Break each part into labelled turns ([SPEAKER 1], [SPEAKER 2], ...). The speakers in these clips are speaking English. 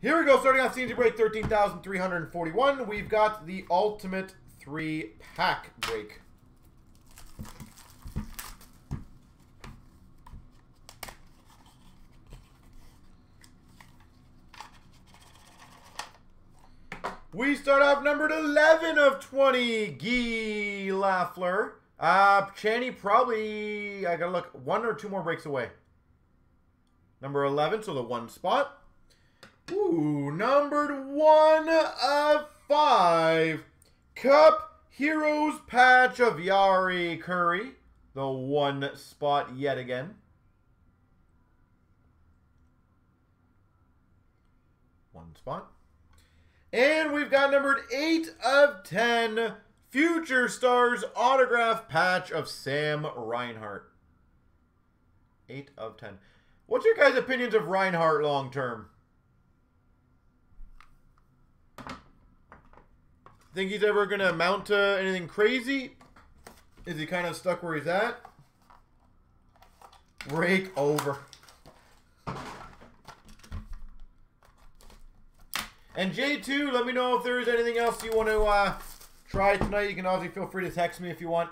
[SPEAKER 1] Here we go, starting off CNC break 13,341. We've got the ultimate three pack break. We start off numbered 11 of 20, Guy Lafleur. Uh, Channy probably, I gotta look, one or two more breaks away. Number 11, so the one spot. Numbered one of five. Cup Heroes patch of Jari Kurri. The one spot yet again. One spot. And we've got numbered 8 of 10, Future Stars autograph patch of Sam Reinhart. 8 of 10. What's your guys' opinions of Reinhart long term? Think he's ever going to amount to anything crazy? Is he kind of stuck where he's at? Break over. And J2, let me know if there's anything else you want to uh, try tonight. You can obviously feel free to text me if you want.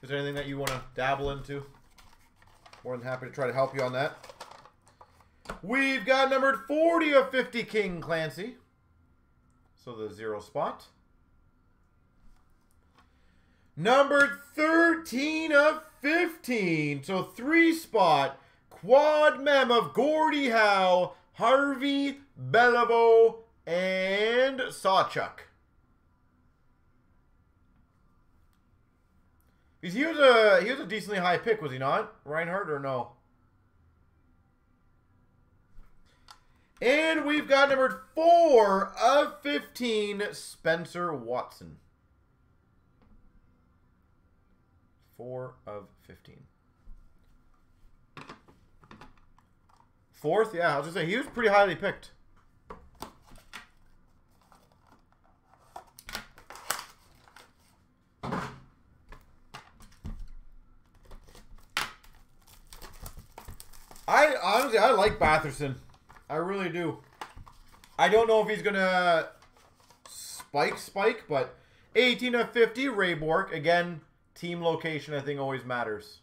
[SPEAKER 1] Is there anything that you want to dabble into? More than happy to try to help you on that. We've got numbered 40 of 50 King Clancy. So the zero spot. Numbered 13 of 15. So three spot. Quad mem of Gordie Howe, Harvey Beliveau, and Sawchuk. Because he was a he was a decently high pick, was he not? Reinhart or no? And we've got number four of fifteen, Spencer Watson. Four of fifteen. Fourth, yeah, I was just saying he was pretty highly picked. I honestly I like Batherson. I really do. I don't know if he's gonna spike spike, but 18 of 50, Ray Bourque. Again, team location I think always matters.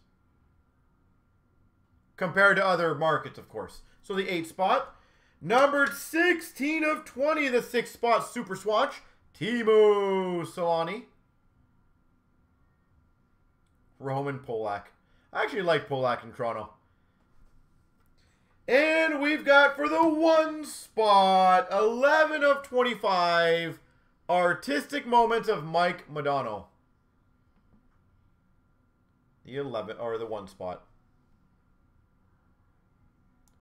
[SPEAKER 1] Compared to other markets, of course. So the 8 spot. Numbered 16 of 20, the 6 spot Super Swatch. Teemu Selanne. Roman Polak. I actually like Polak in Toronto. And we've got for the one spot, 11 of 25, Artistic Moments of Mike Modano. The 11, or the one spot.